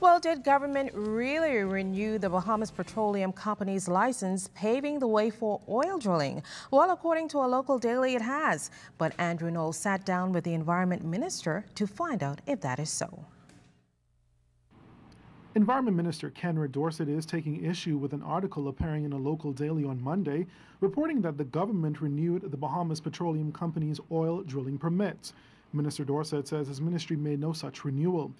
Well, did government really renew the Bahamas Petroleum Company's license, paving the way for oil drilling? Well, according to a local daily, it has. But Andrew Knowles sat down with the Environment Minister to find out if that is so. Environment Minister Kenred Dorsett is taking issue with an article appearing in a local daily on Monday, reporting that the government renewed the Bahamas Petroleum Company's oil drilling permits. Minister Dorsett says his ministry made no such renewal.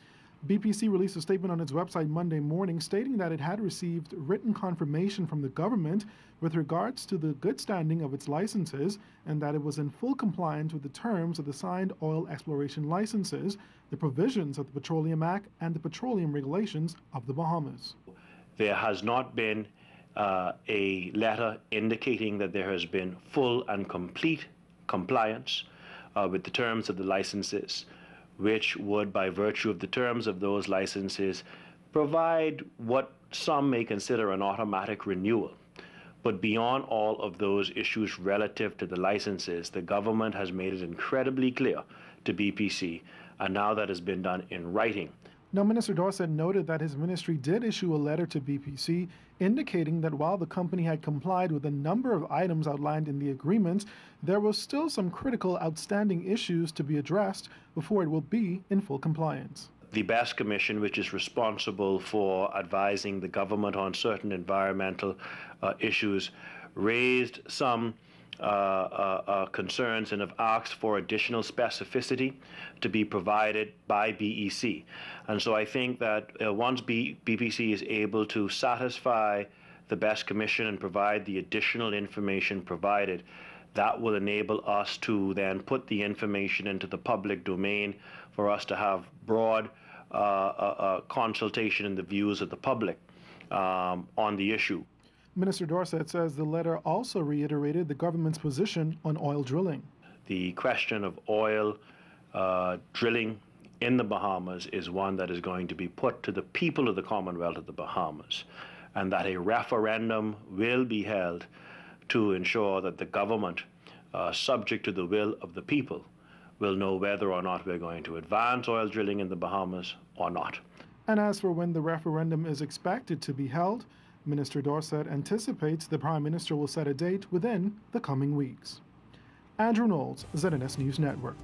BPC released a statement on its website Monday morning stating that it had received written confirmation from the government with regards to the good standing of its licenses and that it was in full compliance with the terms of the signed oil exploration licenses, the provisions of the Petroleum Act, and the petroleum regulations of the Bahamas. There has not been uh, a letter indicating that there has been full and complete compliance uh, with the terms of the licenses which would, by virtue of the terms of those licenses, provide what some may consider an automatic renewal. But beyond all of those issues relative to the licenses, the government has made it incredibly clear to BPC, and now that has been done in writing, now, Minister Dorsett noted that his ministry did issue a letter to BPC indicating that while the company had complied with a number of items outlined in the agreement, there was still some critical outstanding issues to be addressed before it will be in full compliance. The BEST Commission, which is responsible for advising the government on certain environmental uh, issues, raised some uh, uh, uh, concerns and have asked for additional specificity to be provided by BPC. And so I think that uh, once B- BPC is able to satisfy the BEST Commission and provide the additional information provided, that will enable us to then put the information into the public domain for us to have broad uh, uh, consultation in the views of the public um, on the issue. Minister Dorsett says the letter also reiterated the government's position on oil drilling. The question of oil uh, drilling in the Bahamas is one that is going to be put to the people of the Commonwealth of the Bahamas, and that a referendum will be held to ensure that the government, uh, subject to the will of the people, will know whether or not we're going to advance oil drilling in the Bahamas or not. And as for when the referendum is expected to be held, Minister Dorsett anticipates the Prime Minister will set a date within the coming weeks. Andrew Knowles, ZNS News Network.